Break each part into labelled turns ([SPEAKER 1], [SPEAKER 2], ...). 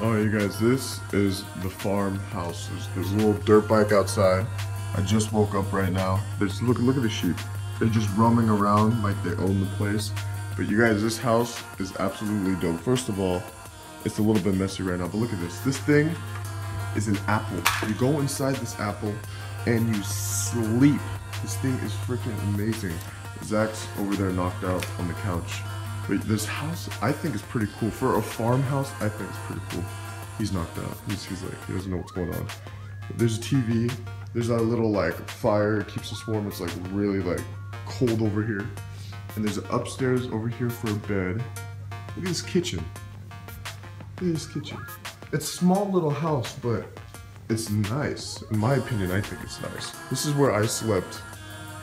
[SPEAKER 1] Oh, you guys, this is the farmhouses. There's a little dirt bike outside. I just woke up right now. There's look look at the sheep. They're just roaming around like they own the place. But you guys, this house is absolutely dope. First of all, it's a little bit messy right now, but look at this. This thing is an apple. You go inside this apple and you sleep. This thing is freaking amazing. Zach's over there knocked out on the couch. But this house, I think, is pretty cool. For a farmhouse, I think it's pretty cool. He's knocked out. He's, he's like, he doesn't know what's going on. But there's a TV. There's a little like fire. It keeps us warm. It's like really like cold over here. And there's upstairs over here for a bed. Look at this kitchen. Look at this kitchen. It's a small little house, but it's nice. In my opinion, I think it's nice. This is where I slept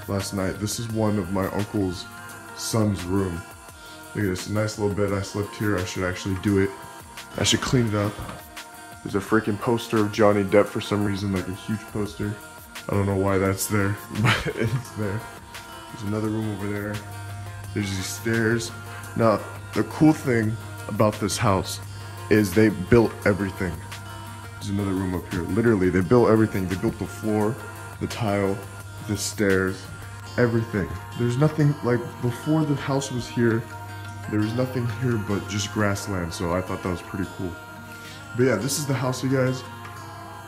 [SPEAKER 1] last night. This is one of my uncle's son's room. Look at this nice little bed I slept here. I should actually do it. I should clean it up. There's a freaking poster of Johnny Depp for some reason, like a huge poster. I don't know why that's there, but it's there. There's another room over there. There's these stairs. Now, the cool thing about this house is they built everything. There's another room up here. Literally, they built everything. They built the floor, the tile, the stairs, everything. There's nothing like before the house was here. There was nothing here but just grassland, so I thought that was pretty cool. But yeah, this is the house, you guys.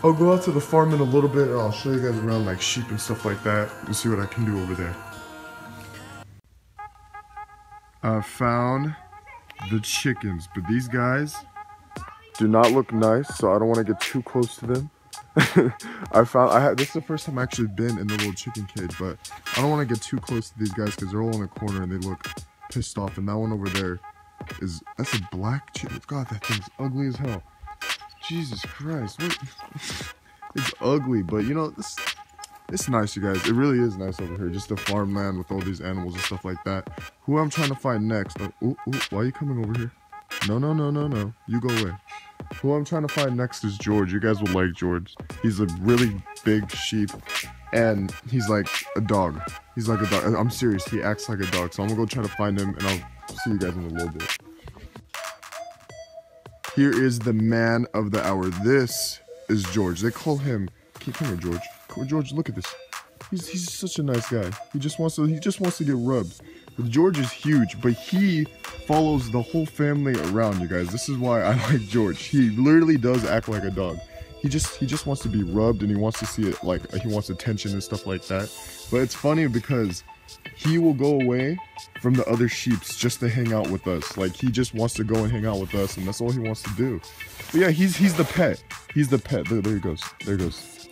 [SPEAKER 1] I'll go out to the farm in a little bit and I'll show you guys around like sheep and stuff like that and see what I can do over there. I found the chickens, but these guys do not look nice, so I don't want to get too close to them. I found I had this is the first time I actually been in the little chicken cage, but I don't want to get too close to these guys because they're all in a corner and they look pissed off. And that one over there is that's a black chicken. God, that thing's ugly as hell. Jesus Christ, what? it's ugly, but you know this. It's nice, you guys. It really is nice over here. Just the farmland with all these animals and stuff like that. Who I'm trying to find next? Oh, ooh, ooh, why are you coming over here? No, no, no, no, no. You go away. Who I'm trying to find next is George. You guys will like George. He's a really big sheep and he's like a dog. He's like a dog. I'm serious. He acts like a dog. So I'm gonna go try to find him and I'll see you guys in a little bit. Here is the man of the hour. This is George. They call him. Come here, George. Come George, look at this. He's, he's such a nice guy. He just wants to he just wants to get rubbed. George is huge, but he follows the whole family around, you guys. This is why I like George. He literally does act like a dog. He just he just wants to be rubbed and he wants to see it like uh, he wants attention and stuff like that. But it's funny because he will go away from the other sheeps just to hang out with us. Like he just wants to go and hang out with us and that's all he wants to do. But yeah, he's he's the pet. He's the pet. There, there he goes. There he goes.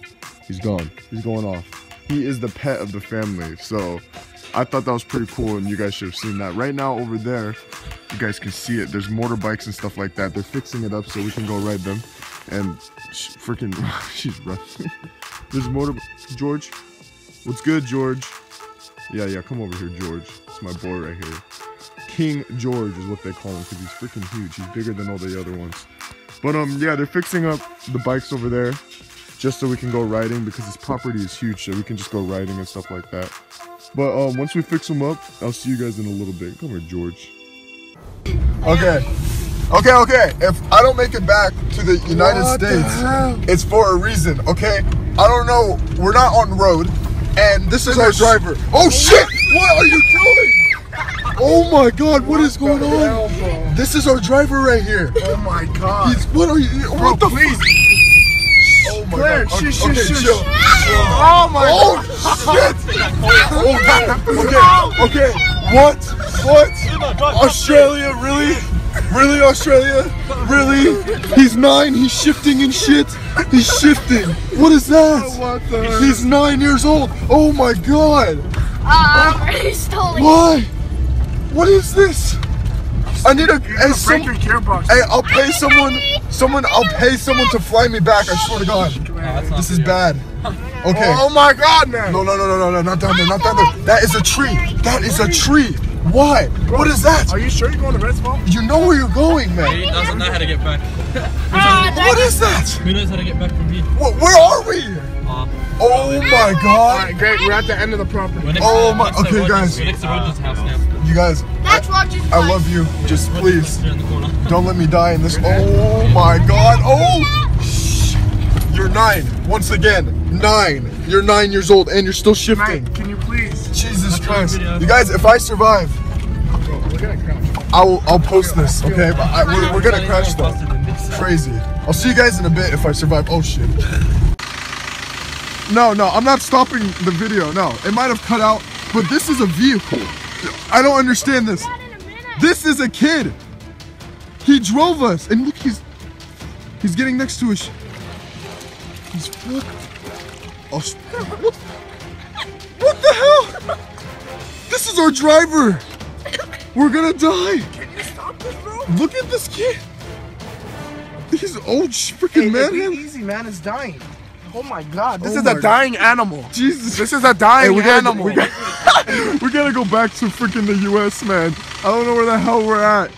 [SPEAKER 1] He's gone. He's going off. He is the pet of the family. So I thought that was pretty cool and you guys should have seen that. Right now over there, you guys can see it. There's motorbikes and stuff like that. They're fixing it up so we can go ride them. And freaking, she's rough. There's motor, George. What's good, George? Yeah, yeah, come over here, George. It's my boy right here. King George is what they call him because he's freaking huge. He's bigger than all the other ones. But um, yeah, they're fixing up the bikes over there just so we can go riding because this property is huge, so we can just go riding and stuff like that. But um, once we fix them up, I'll see you guys in a little bit. Come here, George. Okay. Okay, okay. If I don't make it back to the United what States, the it's for a reason, okay? I don't know. We're not on road. And this is our driver. Oh shit! What are you doing? Oh my god, what is going on? This is our driver right here.
[SPEAKER 2] Oh my god.
[SPEAKER 1] He's, what are you?
[SPEAKER 2] Bro,
[SPEAKER 1] what the
[SPEAKER 2] please.
[SPEAKER 1] Oh my
[SPEAKER 2] Claire,
[SPEAKER 1] god.
[SPEAKER 2] Okay,
[SPEAKER 1] Shush,
[SPEAKER 2] okay,
[SPEAKER 1] shush, shush.
[SPEAKER 2] chill. Oh my
[SPEAKER 1] Oh shit! Oh, okay, okay. What? What? Australia? Really? Really, Australia? Really? He's nine. He's shifting and shit. He's shifting. What is that?
[SPEAKER 2] What the?
[SPEAKER 1] He's nine years old. Oh my god.
[SPEAKER 3] Um, he's totally.
[SPEAKER 1] Why? What is this? I need a. Hey,
[SPEAKER 2] Break
[SPEAKER 1] some,
[SPEAKER 2] your gearbox.
[SPEAKER 1] hey, I'll pay someone. Someone, I'll pay someone to fly me back. I swear to God. This is bad. Okay.
[SPEAKER 2] Oh my god, man.
[SPEAKER 1] No, no, no, no, no, no, not down there, not down there. That is a tree. That is a tree. Why? What is that?
[SPEAKER 2] Are you sure you're going to Red Spot?
[SPEAKER 1] You know where you're going, man.
[SPEAKER 4] He doesn't know how to get back.
[SPEAKER 1] What is that?
[SPEAKER 4] Who knows how to get back from here?
[SPEAKER 1] Wh- Where are we?
[SPEAKER 4] Uh,
[SPEAKER 1] Oh my
[SPEAKER 2] All
[SPEAKER 1] God.
[SPEAKER 2] right, great. We're at the end of the property.
[SPEAKER 4] next
[SPEAKER 1] Oh
[SPEAKER 4] to,
[SPEAKER 1] my- okay,
[SPEAKER 4] Roger's-
[SPEAKER 1] guys.
[SPEAKER 4] We're next to Roger's house now.
[SPEAKER 1] You guys,
[SPEAKER 3] Let's watch.
[SPEAKER 1] I love you. Just please
[SPEAKER 4] Straight in the corner.
[SPEAKER 1] don't let me die in this. Oh my God. Oh. Shh. You're nine. Once again, nine. You're nine years old and you're still shifting.
[SPEAKER 2] Mate, can you please?
[SPEAKER 1] Jesus
[SPEAKER 4] That's
[SPEAKER 1] You guys, if I survive. I'll I'll post this. Okay, but I, we're, we're gonna crash though. Crazy. I'll see you guys in a bit if I survive. Oh shit. No, no, I'm not stopping the video. No, it might have cut out, but this is a vehicle. I don't understand this. This is a kid. He drove us, and look, he's he's getting next to us. He's fucked. Oh, what? What the hell? This is our driver. We're gonna die.
[SPEAKER 2] Can you stop this, bro?
[SPEAKER 1] Look at this kid. He's old freaking man.
[SPEAKER 2] be easy, man. It's dying. Oh my God, this
[SPEAKER 1] Oh
[SPEAKER 2] is a dying animal.
[SPEAKER 1] Jesus.
[SPEAKER 2] This is a dying
[SPEAKER 1] Hey, we gotta,
[SPEAKER 2] animal.
[SPEAKER 1] we, gotta, we gotta go back to freaking the U.S., man. I don't know where the hell we're at.